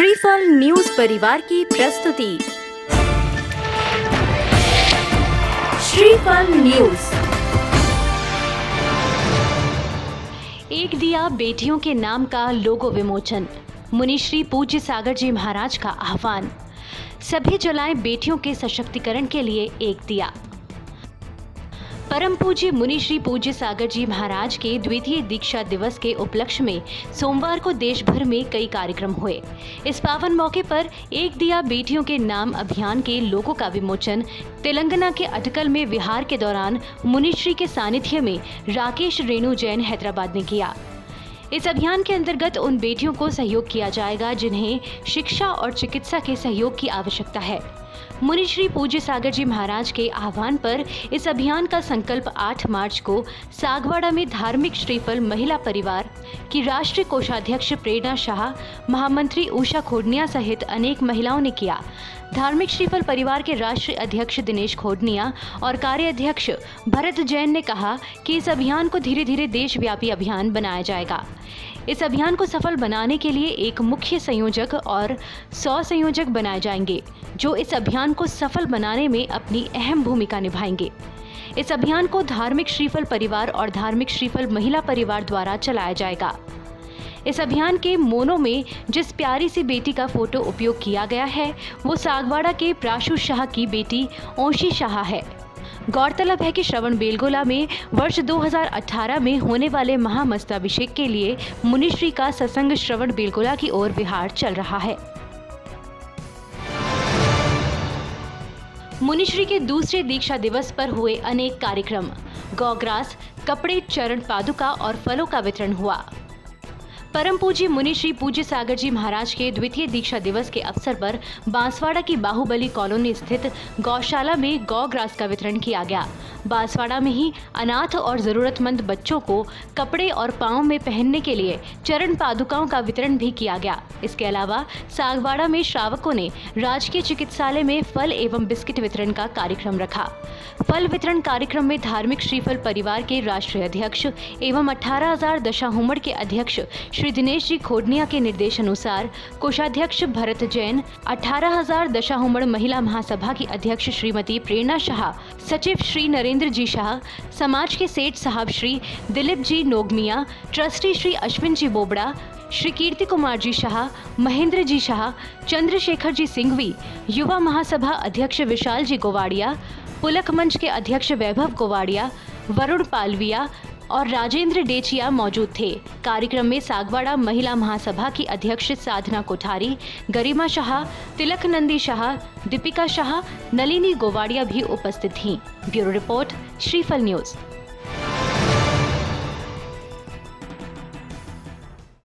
श्रीफल न्यूज़ परिवार की प्रस्तुति। श्रीफल न्यूज़। एक दिया बेटियों के नाम का लोगो विमोचन। मुनिश्री पूज्य सागर जी महाराज का आह्वान। सभी जलाएँ बेटियों के सशक्तिकरण के लिए एक दिया। परम पूज्य मुनि श्री पूज्य सागर जी महाराज के द्वितीय दीक्षा दिवस के उपलक्ष्य में सोमवार को देश भर में कई कार्यक्रम हुए। इस पावन मौके पर एक दिया बेटियों के नाम अभियान के लोगों का विमोचन, तेलंगाना के अटकल में विहार के दौरान मुनिश्री के सानिध्य में राकेश रेणु जैन हैदराबाद ने किया। इस अभियान के अंतर्गत उन बेटियों को सहयोग किया जाएगा जिन्हें शिक्षा और चिकित्सा के सहयोग की आवश्यकता है। मुनि श्री पूज्य सागर जी महाराज के आह्वान पर इस अभियान का संकल्प 8 मार्च को सागवाड़ा में धार्मिक श्रीफल महिला परिवार की राष्ट्रीय कोषाध्यक्ष प्रेरणा शाह, महामंत्री उषा खोडनिया सहित अनेक महिलाओं ने किया। धार्मिक श्रीफल परिवार के राष्ट्रीय अध्यक्ष दिनेश खोडनिया और कार्याध्यक्ष भरत जैन ने कहा कि इस अभियान को धीरे धीरे देशव्यापी अभियान बनाया जाएगा। इस अभियान को सफल बनाने के लिए एक मुख्य संयोजक और सौ संयोजक बनाए जाएँगे, जो इस अभियान को सफल बनाने में अपनी अहम भूमिका निभाएँगे। इस अभियान को धार्मिक श्रीफल परिवार और धार्मिक श्रीफल महिला परिवार द्वारा चलाया जाएगा। इस अभियान के मोनो में जिस प्यारी सी बेटी का फ़ोटो उपयोग किया गया है, वो सागवाड़ा के प्राशु शाह की बेटी ओशी शाह है। गौरतलब है कि श्रवण बेलगोला में वर्ष 2018 में होने वाले महामस्ताभिषेक के लिए मुनिश्री का सत्संग श्रवण बेलगोला की ओर विहार चल रहा है। मुनिश्री के दूसरे दीक्षा दिवस पर हुए अनेक कार्यक्रम। गौग्रास, कपड़े, चरण पादुका और फलों का वितरण हुआ। परम पूज्य मुनि श्री पूज्य सागर जी महाराज के द्वितीय दीक्षा दिवस के अवसर पर बांसवाड़ा की बाहुबली कॉलोनी स्थित गौशाला में गौ ग्रास का वितरण किया गया। बांसवाड़ा में ही अनाथ और जरूरतमंद बच्चों को कपड़े और पाँव में पहनने के लिए चरण पादुकाओं का वितरण भी किया गया। इसके अलावा सागवाड़ा में श्रावकों ने राजकीय चिकित्सालय में फल एवं बिस्किट वितरण का कार्यक्रम रखा। फल वितरण कार्यक्रम में धार्मिक श्रीफल परिवार के राष्ट्रीय अध्यक्ष एवं अठारह हज़ार दशाहुमड़ के अध्यक्ष श्री दिनेश जी खोडनिया के निर्देश अनुसार कोषाध्यक्ष भरत जैन, अठारह हज़ार दशाहुमड़ महिला महासभा की अध्यक्ष श्रीमती प्रेरणा शाह, सचिव श्री नरेंद्र जी शाह, समाज के सेठ साहब श्री दिलीप जी नोगमिया, ट्रस्टी श्री अश्विन जी बोबड़ा, श्री कीर्ति कुमार जी शाह, महेंद्र जी शाह, चंद्रशेखर जी सिंघवी, युवा महासभा अध्यक्ष विशाल जी गोवाड़िया, पुलक मंच के अध्यक्ष वैभव गोवाड़िया, वरुण पालविया और राजेंद्र डेचिया मौजूद थे। कार्यक्रम में सागवाड़ा महिला महासभा की अध्यक्ष साधना कोठारी, गरिमा शाह, तिलक नंदी शाह, दीपिका शाह, नलिनी गोवाड़िया भी उपस्थित थीं। Bureau report, Shriphal news.